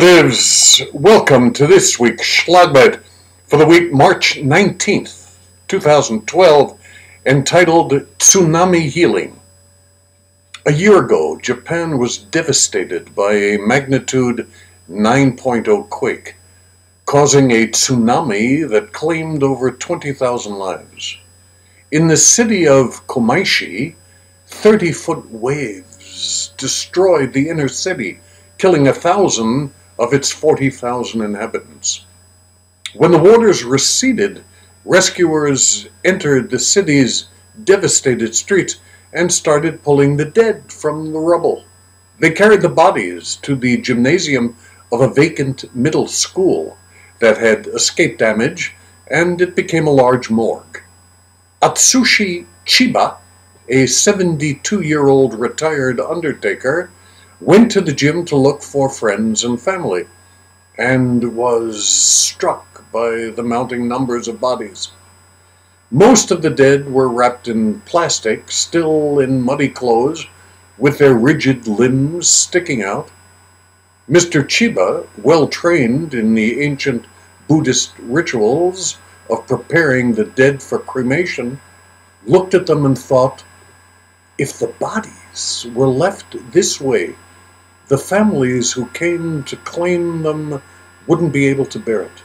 relatives, welcome to this week's Schlagbyte for the week March 19th, 2012, entitled Tsunami Healing. A year ago, Japan was devastated by a magnitude 9.0 quake, causing a tsunami that claimed over 20,000 lives. In the city of Kamaishi, 30 foot waves destroyed the inner city, killing a thousand of its 40,000 inhabitants. When the waters receded, rescuers entered the city's devastated streets and started pulling the dead from the rubble. They carried the bodies to the gymnasium of a vacant middle school that had escaped damage, and it became a large morgue. Atsushi Chiba, a 72 year old retired undertaker, went to the gym to look for friends and family and was struck by the mounting numbers of bodies. Most of the dead were wrapped in plastic, still in muddy clothes, with their rigid limbs sticking out. Mr. Chiba, well trained in the ancient Buddhist rituals of preparing the dead for cremation, looked at them and thought, if the bodies were left this way, the families who came to claim them wouldn't be able to bear it.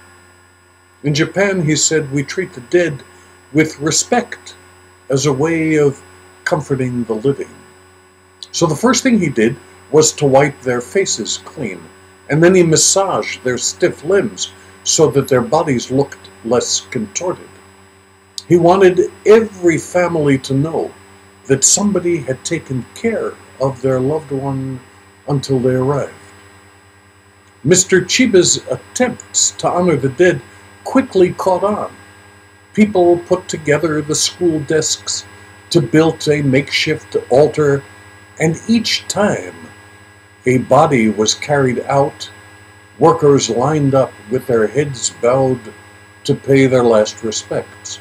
In Japan, he said, we treat the dead with respect as a way of comforting the living. So the first thing he did was to wipe their faces clean, and then he massaged their stiff limbs so that their bodies looked less contorted. He wanted every family to know that somebody had taken care of their loved one until they arrived. Mr. Chiba's attempts to honor the dead quickly caught on. People put together the school desks to build a makeshift altar, and each time a body was carried out, workers lined up with their heads bowed to pay their last respects.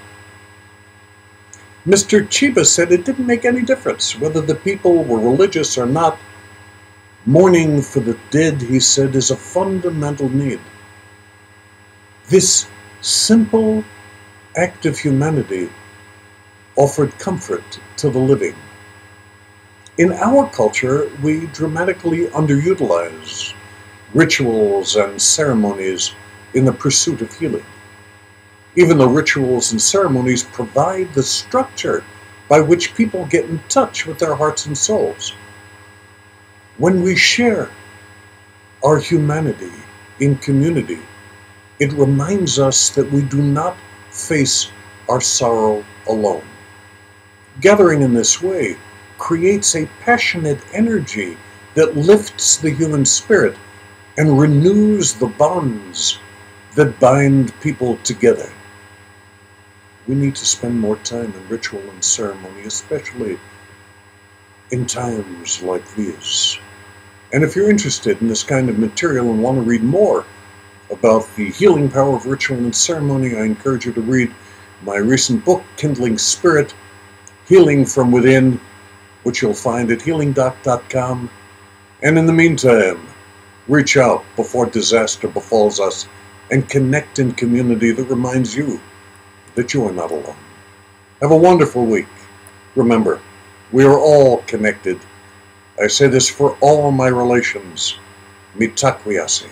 Mr. Chiba said it didn't make any difference whether the people were religious or not Mourning for the dead, he said, is a fundamental need. This simple act of humanity offered comfort to the living. In our culture, we dramatically underutilize rituals and ceremonies in the pursuit of healing. Even though rituals and ceremonies provide the structure by which people get in touch with their hearts and souls. When we share our humanity in community, it reminds us that we do not face our sorrow alone. Gathering in this way creates a passionate energy that lifts the human spirit and renews the bonds that bind people together. We need to spend more time in ritual and ceremony, especially in times like these. And if you're interested in this kind of material and want to read more about the healing power of ritual and ceremony, I encourage you to read my recent book, Kindling Spirit Healing from Within, which you'll find at healingdoc.com. And in the meantime, reach out before disaster befalls us and connect in community that reminds you that you are not alone. Have a wonderful week. Remember, we are all connected. I say this for all my relations. Mitakuye-oyasin.